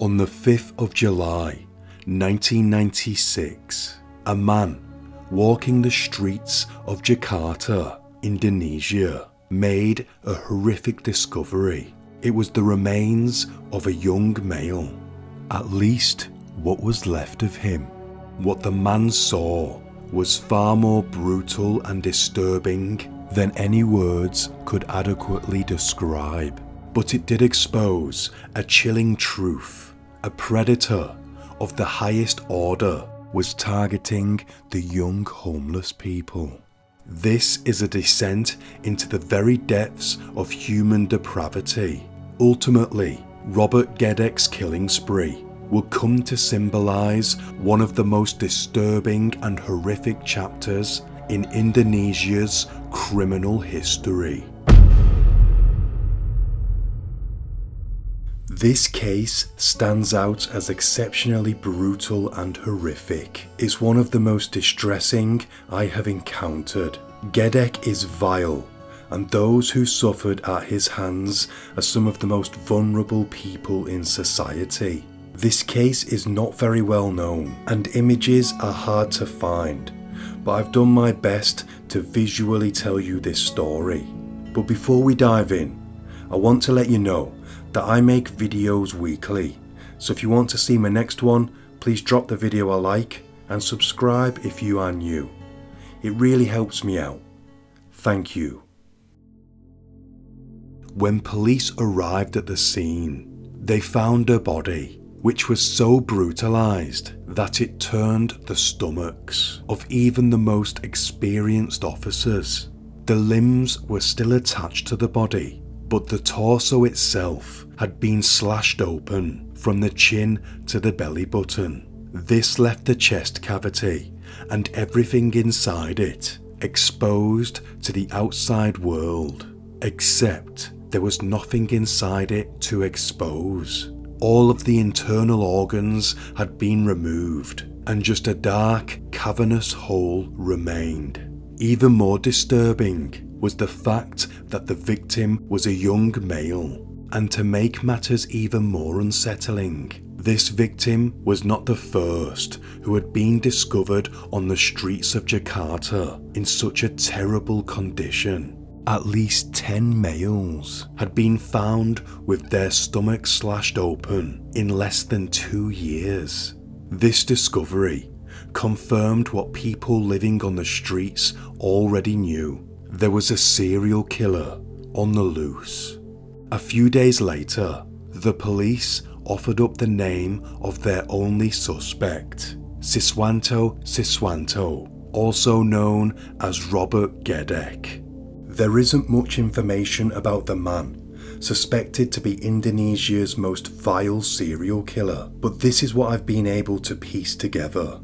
On the 5th of July 1996, a man walking the streets of Jakarta, Indonesia, made a horrific discovery. It was the remains of a young male, at least what was left of him. What the man saw was far more brutal and disturbing than any words could adequately describe. But it did expose a chilling truth. A predator of the highest order was targeting the young homeless people. This is a descent into the very depths of human depravity. Ultimately, Robert Gedek's killing spree would come to symbolise one of the most disturbing and horrific chapters in Indonesia's criminal history. This case stands out as exceptionally brutal and horrific. It's one of the most distressing I have encountered. Gedek is vile, and those who suffered at his hands are some of the most vulnerable people in society. This case is not very well known, and images are hard to find, but I've done my best to visually tell you this story. But before we dive in, I want to let you know that I make videos weekly. So if you want to see my next one, please drop the video a like and subscribe if you are new. It really helps me out. Thank you. When police arrived at the scene, they found a body which was so brutalized that it turned the stomachs of even the most experienced officers. The limbs were still attached to the body, but the torso itself had been slashed open from the chin to the belly button. This left the chest cavity and everything inside it exposed to the outside world, except there was nothing inside it to expose. All of the internal organs had been removed, and just a dark, cavernous hole remained. Even more disturbing was the fact that the victim was a young male. And to make matters even more unsettling, this victim was not the first who had been discovered on the streets of Jakarta in such a terrible condition. At least 10 males had been found with their stomachs slashed open in less than two years. This discovery confirmed what people living on the streets already knew there was a serial killer on the loose. A few days later, the police offered up the name of their only suspect, Siswanto Siswanto, also known as Robert Gedek. There isn't much information about the man, suspected to be Indonesia's most vile serial killer, but this is what I've been able to piece together.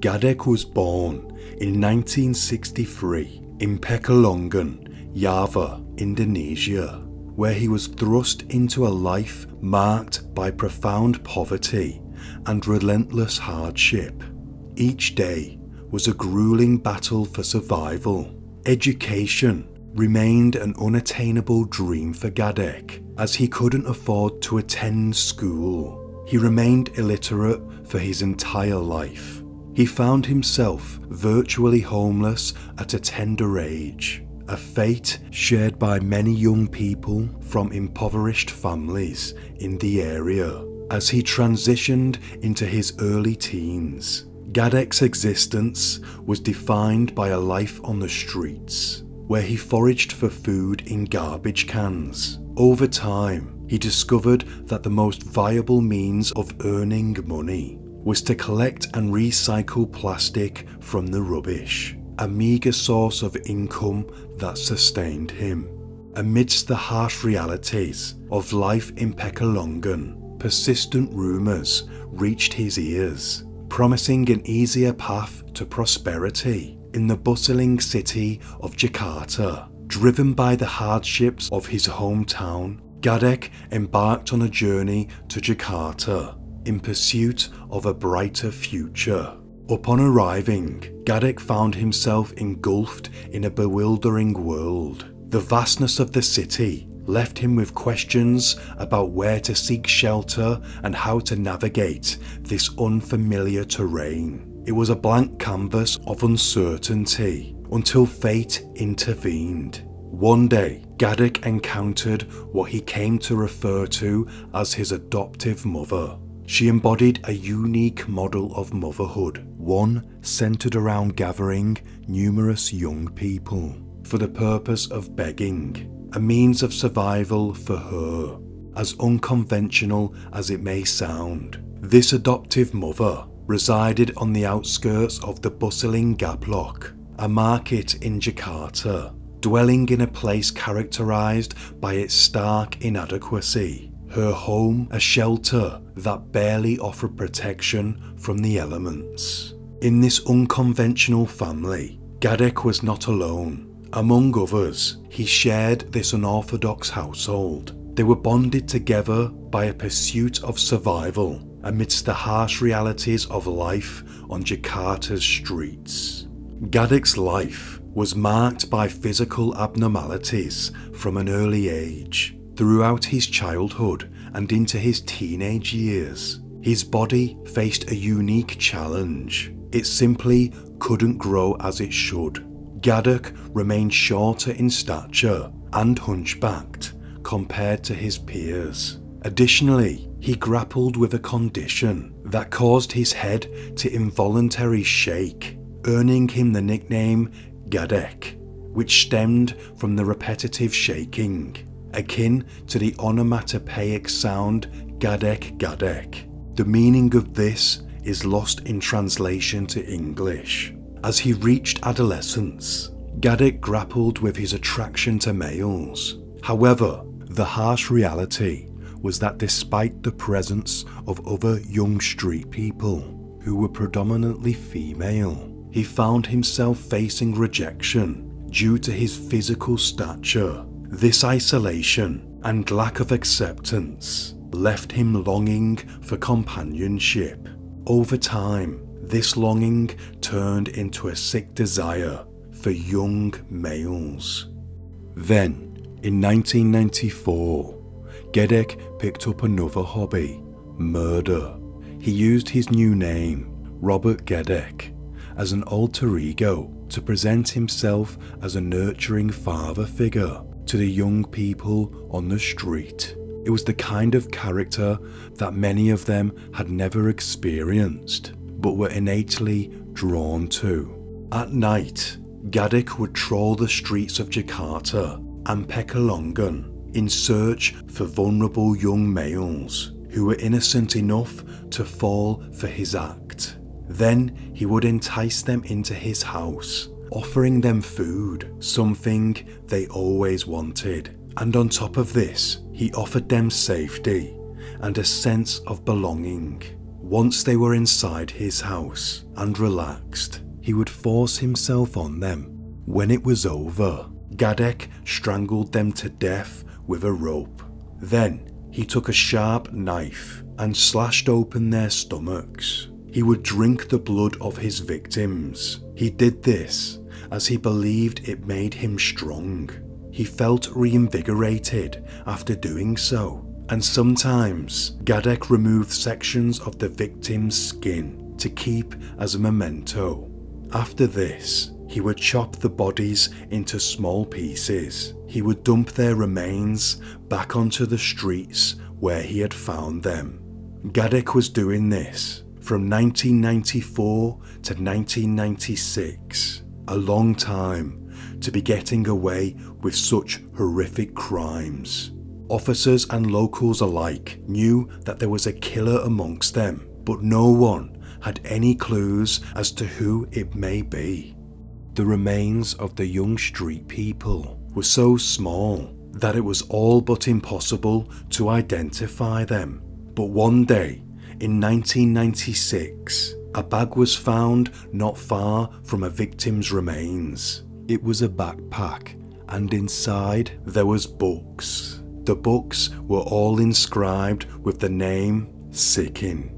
Gedek was born in 1963 in Pekalongan, Java, Indonesia, where he was thrust into a life marked by profound poverty and relentless hardship. Each day was a grueling battle for survival. Education remained an unattainable dream for Gedek, as he couldn't afford to attend school. He remained illiterate for his entire life he found himself virtually homeless at a tender age, a fate shared by many young people from impoverished families in the area. As he transitioned into his early teens, Gedek's existence was defined by a life on the streets, where he foraged for food in garbage cans. Over time, he discovered that the most viable means of earning money was to collect and recycle plastic from the rubbish, a meagre source of income that sustained him. Amidst the harsh realities of life in Pekalongan, persistent rumours reached his ears, promising an easier path to prosperity in the bustling city of Jakarta. Driven by the hardships of his hometown, Gedek embarked on a journey to Jakarta in pursuit of a brighter future. Upon arriving, Gedek found himself engulfed in a bewildering world. The vastness of the city left him with questions about where to seek shelter and how to navigate this unfamiliar terrain. It was a blank canvas of uncertainty until fate intervened. One day, Gedek encountered what he came to refer to as his adoptive mother. She embodied a unique model of motherhood, one centered around gathering numerous young people for the purpose of begging, a means of survival for her. As unconventional as it may sound, this adoptive mother resided on the outskirts of the bustling Gaplok, a market in Jakarta, dwelling in a place characterized by its stark inadequacy. Her home a shelter that barely offered protection from the elements. In this unconventional family, Gedek was not alone. Among others, he shared this unorthodox household. They were bonded together by a pursuit of survival amidst the harsh realities of life on Jakarta's streets. Gedek's life was marked by physical abnormalities from an early age. Throughout his childhood and into his teenage years, his body faced a unique challenge. It simply couldn't grow as it should. Gedek remained shorter in stature and hunchbacked compared to his peers. Additionally, he grappled with a condition that caused his head to involuntarily shake, earning him the nickname Gedek, which stemmed from the repetitive shaking, akin to the onomatopoeic sound Gedek Gedek. The meaning of this is lost in translation to English. As he reached adolescence, Gedek grappled with his attraction to males. However, the harsh reality was that despite the presence of other young street people who were predominantly female, he found himself facing rejection due to his physical stature. This isolation and lack of acceptance left him longing for companionship. Over time, this longing turned into a sick desire for young males. Then, in 1994, Gedek picked up another hobby murder. He used his new name, Robert Gedek, as an alter ego to present himself as a nurturing father figure to the young people on the street. It was the kind of character that many of them had never experienced but were innately drawn to. At night, Gedek would trawl the streets of Jakarta and Pekalongan in search for vulnerable young males who were innocent enough to fall for his act. Then he would entice them into his house, offering them food, something they always wanted. And on top of this, he offered them safety and a sense of belonging. Once they were inside his house and relaxed, he would force himself on them. When it was over, Gedek strangled them to death with a rope. Then he took a sharp knife and slashed open their stomachs. He would drink the blood of his victims. He did this as he believed it made him strong. He felt reinvigorated after doing so and sometimes Gedek removed sections of the victim's skin to keep as a memento. After this, he would chop the bodies into small pieces. He would dump their remains back onto the streets where he had found them. Gedek was doing this from 1994 to 1996, a long time to be getting away with such horrific crimes. Officers and locals alike knew that there was a killer amongst them, but no one had any clues as to who it may be. The remains of the young street people were so small that it was all but impossible to identify them. But one day, in 1996, a bag was found not far from a victim's remains. It was a backpack, and inside there was books. The books were all inscribed with the name Sikin.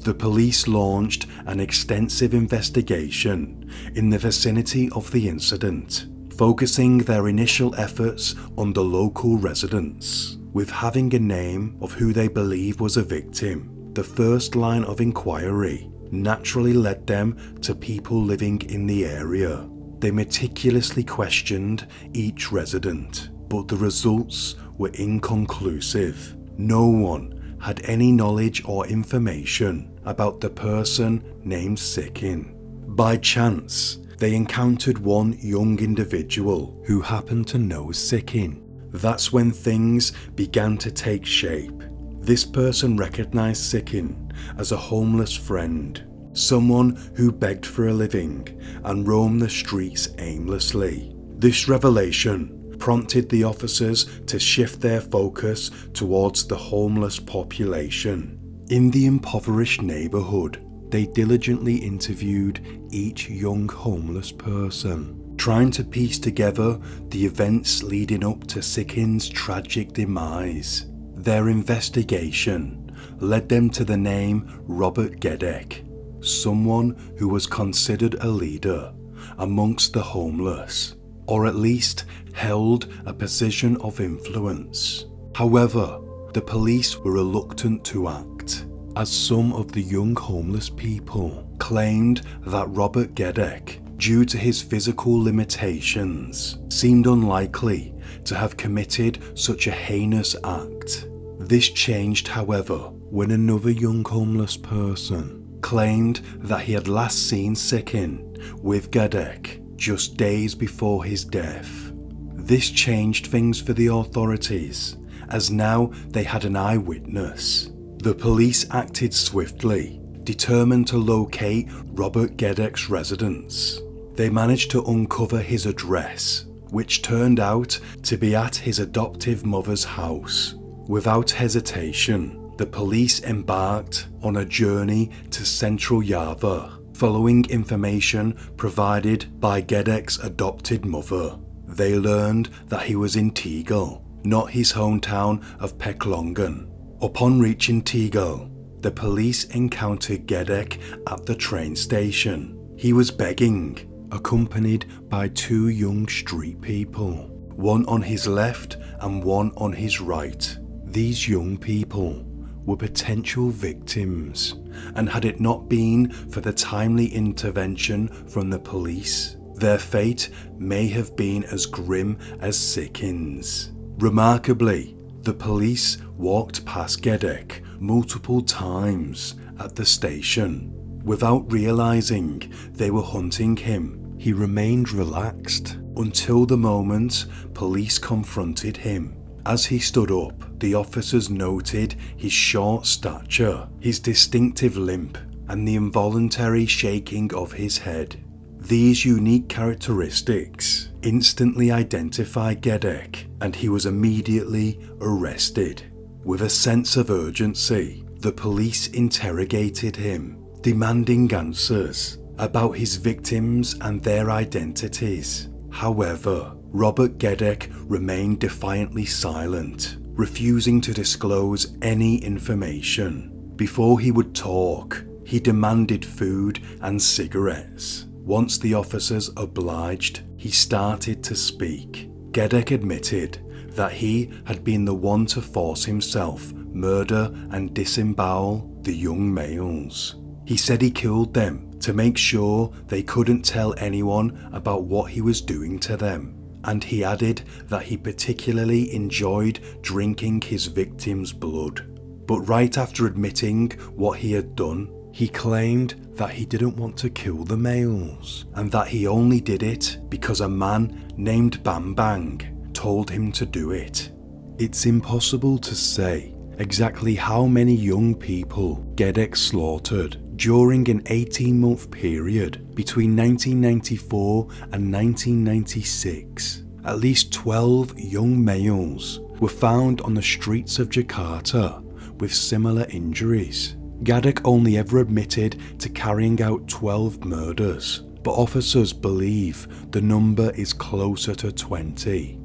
The police launched an extensive investigation in the vicinity of the incident, focusing their initial efforts on the local residents. With having a name of who they believe was a victim, the first line of inquiry naturally led them to people living in the area. They meticulously questioned each resident, but the results were inconclusive. No one had any knowledge or information about the person named Sikin. By chance, they encountered one young individual who happened to know Sikin. That's when things began to take shape. This person recognized Sikin as a homeless friend, someone who begged for a living and roamed the streets aimlessly. This revelation prompted the officers to shift their focus towards the homeless population. In the impoverished neighbourhood, they diligently interviewed each young homeless person, trying to piece together the events leading up to Sikin's tragic demise. Their investigation led them to the name Robert Gedek, someone who was considered a leader amongst the homeless, or at least held a position of influence. However, the police were reluctant to act, as some of the young homeless people claimed that Robert Gedek, due to his physical limitations, seemed unlikely to have committed such a heinous act. This changed, however, when another young homeless person claimed that he had last seen Sikin with Gedek just days before his death. This changed things for the authorities, as now they had an eyewitness. The police acted swiftly, determined to locate Robert Gedek's residence. They managed to uncover his address, which turned out to be at his adoptive mother's house. Without hesitation, the police embarked on a journey to central Java, following information provided by Gedek's adopted mother. They learned that he was in Tegal, not his hometown of Pekalongan. Upon reaching Tegal, the police encountered Gedek at the train station. He was begging, accompanied by two young street people, one on his left and one on his right. These young people were potential victims, and had it not been for the timely intervention from the police, their fate may have been as grim as Sikin's. Remarkably, the police walked past Gedek multiple times at the station. Without realizing they were hunting him, he remained relaxed until the moment police confronted him. As he stood up, the officers noted his short stature, his distinctive limp, and the involuntary shaking of his head. These unique characteristics instantly identified Gedek, and he was immediately arrested. With a sense of urgency, the police interrogated him, demanding answers about his victims and their identities. However, Robert Gedek remained defiantly silent, refusing to disclose any information. Before he would talk, he demanded food and cigarettes. Once the officers obliged, he started to speak. Gedek admitted that he had been the one to force himself murder and disembowel the young males. He said he killed them to make sure they couldn't tell anyone about what he was doing to them and he added that he particularly enjoyed drinking his victim's blood. But right after admitting what he had done, he claimed that he didn't want to kill the males and that he only did it because a man named Bambang told him to do it. It's impossible to say exactly how many young people Gedek slaughtered during an 18 month period between 1994 and 1996. At least 12 young males were found on the streets of Jakarta with similar injuries. Gedek only ever admitted to carrying out 12 murders, but officers believe the number is closer to 20.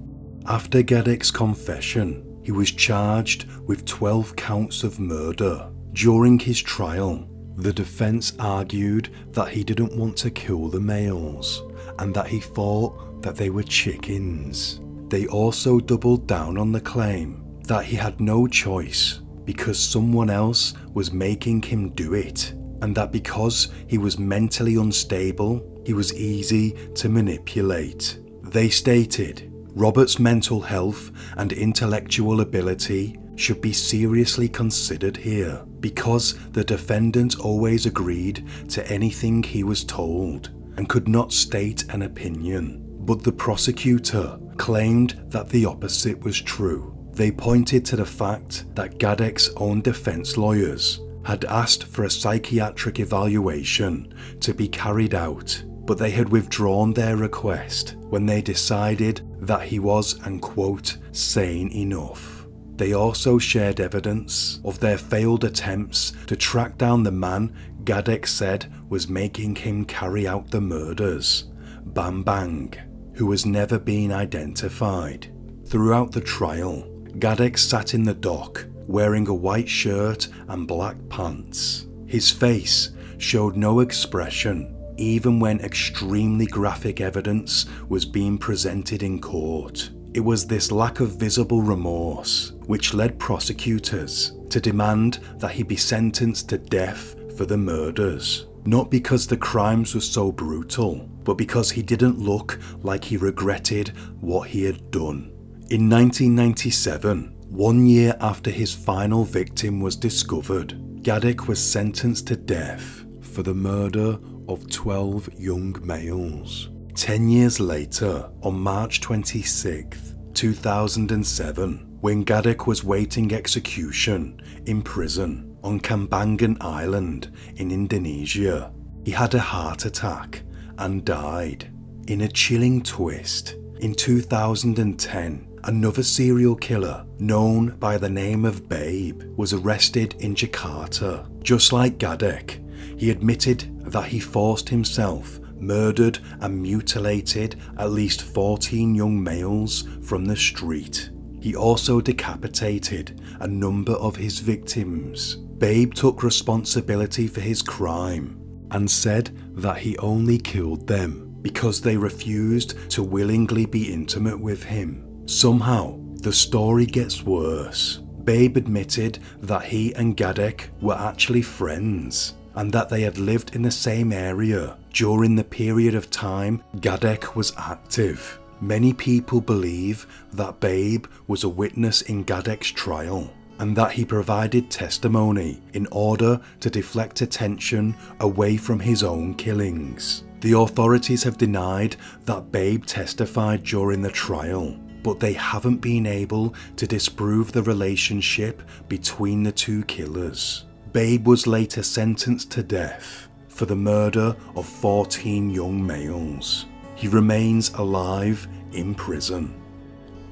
After Gedek's confession, he was charged with 12 counts of murder. During his trial, The defence argued that he didn't want to kill the males and that he thought that they were chickens. They also doubled down on the claim that he had no choice because someone else was making him do it, and that because he was mentally unstable, he was easy to manipulate. They stated Robert's mental health and intellectual ability should be seriously considered here because the defendant always agreed to anything he was told and could not state an opinion. But the prosecutor claimed that the opposite was true. They pointed to the fact that Gedek's own defense lawyers had asked for a psychiatric evaluation to be carried out, but they had withdrawn their request when they decided that he was, and quote, sane enough. They also shared evidence of their failed attempts to track down the man Gedek said was making him carry out the murders, Bambang, who has never been identified. Throughout the trial, Gedek sat in the dock wearing a white shirt and black pants. His face showed no expression even when extremely graphic evidence was being presented in court. It was this lack of visible remorse which led prosecutors to demand that he be sentenced to death for the murders. Not because the crimes were so brutal, but because he didn't look like he regretted what he had done. In 1997, one year after his final victim was discovered, Gedek was sentenced to death for the murder of 12 young males. Ten years later, on March 26, 2007, when Gedek was waiting execution in prison on Cambangan Island in Indonesia, he had a heart attack and died. In a chilling twist, in 2010, another serial killer known by the name of Babe was arrested in Jakarta. Just like Gedek, he admitted that he forced himself, murdered, and mutilated at least 14 young males from the street. He also decapitated a number of his victims. Babe took responsibility for his crime and said that he only killed them because they refused to willingly be intimate with him. Somehow, the story gets worse. Babe admitted that he and Gedek were actually friends and that they had lived in the same area during the period of time Gedek was active. Many people believe that Babe was a witness in Gedek's trial and that he provided testimony in order to deflect attention away from his own killings. The authorities have denied that Babe testified during the trial, but they haven't been able to disprove the relationship between the two killers. Babe was later sentenced to death for the murder of 14 young males. He remains alive in prison.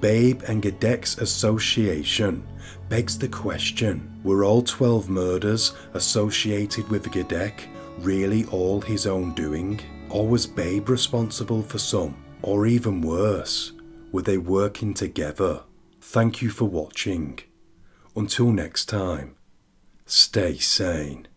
Babe and Gedek's association begs the question were all 12 murders associated with Gedek really all his own doing? Or was Babe responsible for some? Or even worse, were they working together? Thank you for watching. Until next time, stay sane.